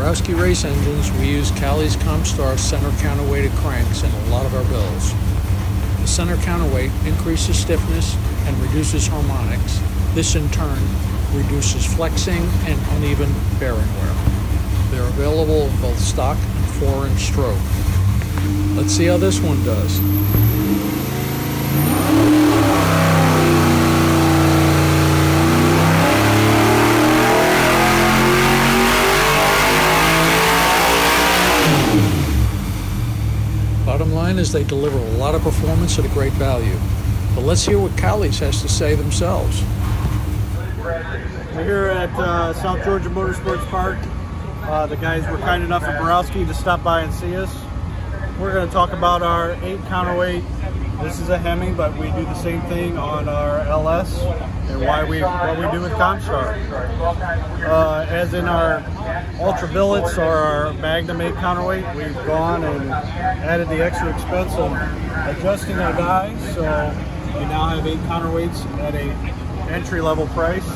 Borowski Race Engines, we use Callies Compstar center counterweighted cranks in a lot of our builds. The center counterweight increases stiffness and reduces harmonics. This in turn reduces flexing and uneven bearing wear. They're available in both stock and 4-inch stroke. Let's see how this one does. Bottom line is they deliver a lot of performance at a great value. But let's hear what Callies has to say themselves. We're here at uh, South Georgia Motorsports Park. Uh, the guys were kind enough at Borowski to stop by and see us. We're going to talk about our 8 counterweight. This is a Hemi, but we do the same thing on our LS and why we what we do with Compstar. Uh, as in our Ultra Billets or our Magnum 8 counterweight, we've gone and added the extra expense of adjusting our dies, so we now have 8 counterweights at a entry level price.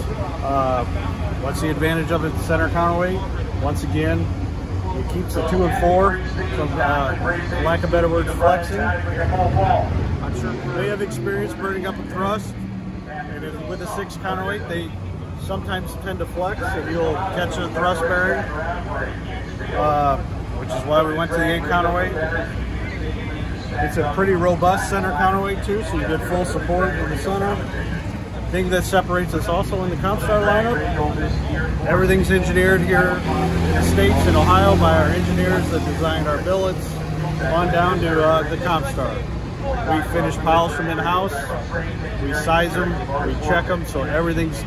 Uh, what's the advantage of the center counterweight? Once again, it keeps the two and four from, uh, lack of better words, flexing. I'm sure they have experience burning up a thrust, and if, with a six counterweight, they sometimes tend to flex, and you'll catch a thrust bearing, uh, which is why we went to the eight counterweight. It's a pretty robust center counterweight too, so you get full support in the center thing that separates us also in the Compstar lineup. Everything's engineered here in the States in Ohio by our engineers that designed our billets on down to uh, the Compstar. We finish piles from in-house, we size them, we check them, so everything's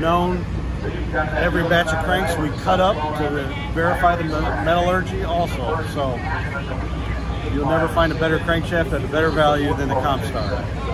known. Every batch of cranks we cut up to verify the metallurgy also. So you'll never find a better crankshaft at a better value than the Compstar.